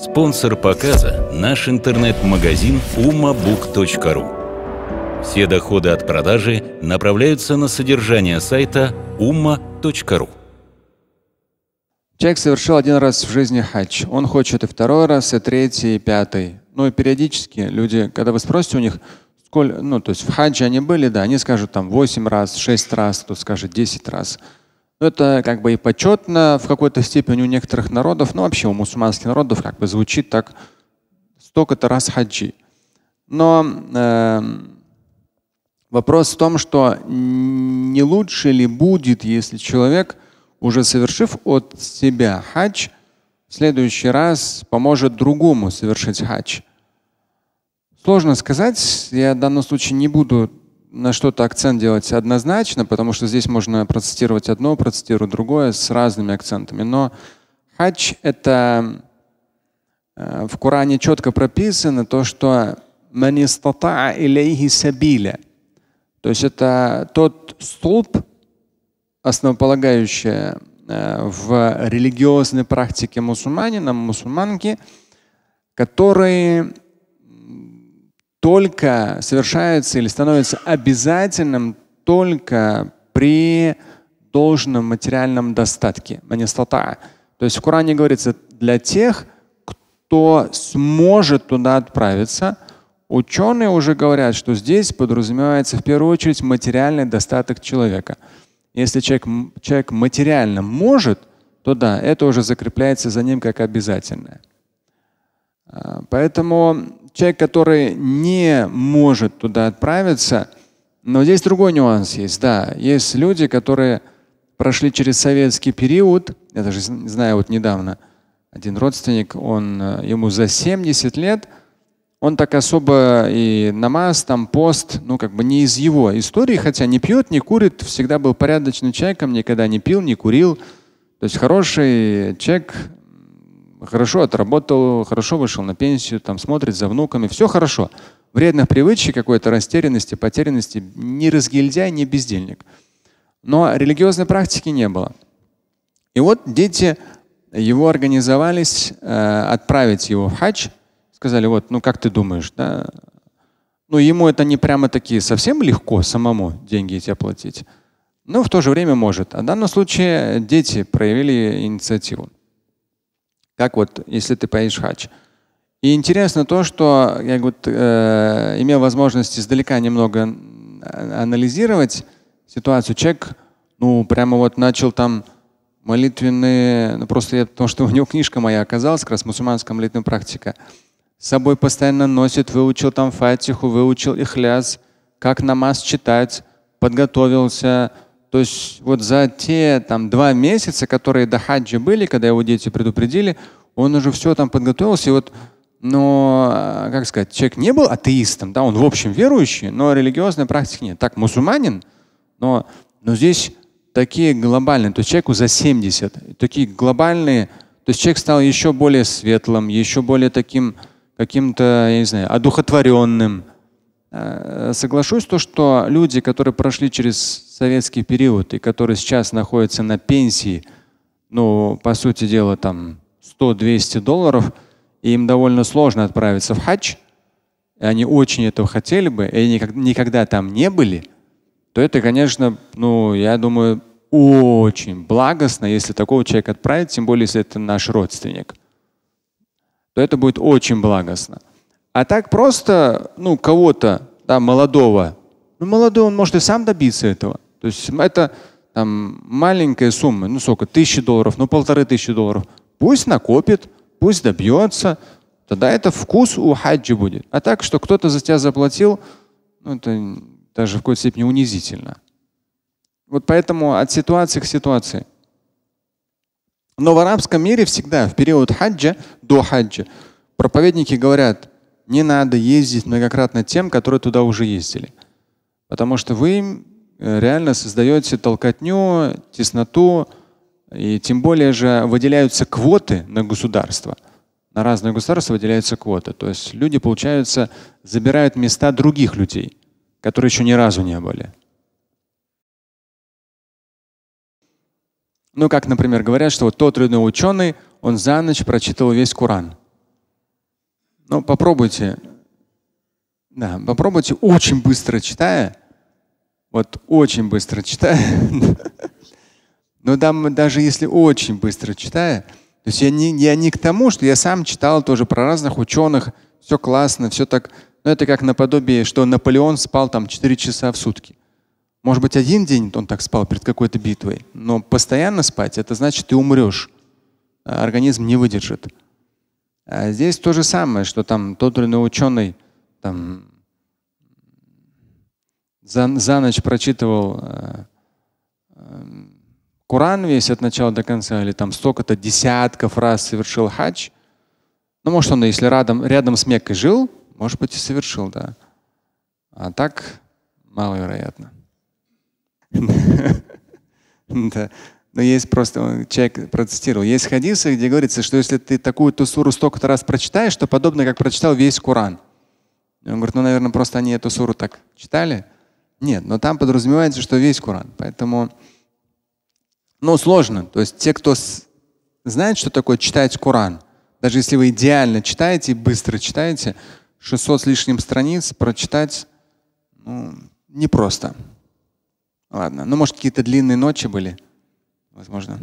Спонсор показа – наш интернет-магазин ummabook.ru. Все доходы от продажи направляются на содержание сайта umma.ru. Человек совершил один раз в жизни хадж. Он хочет и второй раз, и третий, и пятый. Ну и периодически люди, когда вы спросите у них, сколько, ну то есть в хадже они были, да, они скажут там 8 раз, 6 раз, кто скажет 10 раз. Но это как бы и почетно в какой-то степени у некоторых народов, но вообще у мусульманских народов как бы звучит так столько-то раз хаджи. Но э, вопрос в том, что не лучше ли будет, если человек, уже совершив от себя хадж, в следующий раз поможет другому совершить хадж. Сложно сказать. Я в данном случае не буду на что-то акцент делать однозначно, потому что здесь можно процитировать одно, процитировать другое с разными акцентами. Но хадж – это э, в Коране четко прописано то, что сабиля. То есть это тот столб, основополагающий э, в религиозной практике мусульманина, мусульманки, который только совершается или становится обязательным только при должном материальном достатке. То есть в Коране говорится для тех, кто сможет туда отправиться. Ученые уже говорят, что здесь подразумевается в первую очередь материальный достаток человека. Если человек, человек материально может, то да, это уже закрепляется за ним как обязательное. А, поэтому человек, который не может туда отправиться, но здесь другой нюанс есть. Да, есть люди, которые прошли через советский период. Я даже знаю, вот недавно один родственник, он, э, ему за 70 лет, он так особо и намаз, там пост, ну как бы не из его истории, хотя не пьет, не курит, всегда был порядочным человеком, никогда не пил, не курил. То есть хороший человек, хорошо отработал, хорошо вышел на пенсию, там смотрит за внуками, все хорошо. Вредных привычек, какой-то растерянности, потерянности, ни разгильдяй, ни бездельник. Но религиозной практики не было. И вот дети его организовались э, отправить его в хадж. Сказали, вот, ну как ты думаешь, да? Ну ему это не прямо такие совсем легко самому деньги эти оплатить. Но в то же время может. А в данном случае дети проявили инициативу. Как вот, если ты поедешь хадж. И интересно то, что я вот, э, имел возможность издалека немного анализировать ситуацию. Человек, ну, прямо вот начал там молитвенные, ну, просто я, потому что у него книжка моя оказалась, как раз мусульманская молитвенная практика. С собой постоянно носит, выучил там фатиху, выучил ихляс, как намаз читать, подготовился, то есть вот за те там два месяца, которые до хаджа были, когда его дети предупредили, он уже все там подготовился. И вот, но, а, как сказать, человек не был атеистом, да, он в общем верующий, но религиозной практики нет. Так, мусульманин, но, но здесь такие глобальные, то есть человеку за 70, такие глобальные, то есть человек стал еще более светлым, еще более таким каким-то, я не знаю, одухотворенным. Э, соглашусь то, что люди, которые прошли через советский период и которые сейчас находятся на пенсии, ну, по сути дела, там 100-200 долларов, и им довольно сложно отправиться в хадж, и они очень этого хотели бы, и они никогда там не были, то это, конечно, ну, я думаю, очень благостно, если такого человека отправить, тем более, если это наш родственник, то это будет очень благостно. А так просто, ну, кого-то, да, молодого, ну, молодой, он может и сам добиться этого. То есть это там маленькая сумма, ну сколько, тысячи долларов, ну полторы тысячи долларов. Пусть накопит, пусть добьется, тогда это вкус у хаджи будет. А так, что кто-то за тебя заплатил, ну, это даже в какой-то степени унизительно. Вот поэтому от ситуации к ситуации. Но в арабском мире всегда в период хаджа, до хаджа, проповедники говорят, не надо ездить многократно тем, которые туда уже ездили. Потому что вы реально создаете толкотню, тесноту, и тем более же выделяются квоты на государство. На разные государства выделяются квоты. То есть люди, получается, забирают места других людей, которые еще ни разу не были. Ну, как, например, говорят, что вот тот или иной ученый, он за ночь прочитал весь Коран. Ну, попробуйте. Да, попробуйте очень быстро читая. Вот очень быстро читая. Но там, даже если очень быстро читая, то есть я не, я не к тому, что я сам читал тоже про разных ученых, все классно, все так. Но это как наподобие, что Наполеон спал там 4 часа в сутки. Может быть, один день он так спал перед какой-то битвой, но постоянно спать, это значит, ты умрешь. А организм не выдержит. А здесь то же самое, что там тот или иной ученый там, за, за ночь прочитывал э, э, Коран весь от начала до конца, или там столько-то десятков раз совершил хадж. Ну, может, он, если рядом, рядом с Меккой жил, может быть, и совершил, да. А так маловероятно. Но есть просто, человек процитировал, есть хадисы, где говорится, что если ты такую-то суру столько-то раз прочитаешь, то подобно как прочитал весь Коран. он говорит, ну, наверное, просто они эту суру так читали. Нет, но там подразумевается, что весь Коран. Поэтому, ну, сложно. То есть те, кто знает, что такое читать Коран, даже если вы идеально читаете и быстро читаете, 600 с лишним страниц прочитать ну, непросто. Ладно, ну может какие-то длинные ночи были, возможно.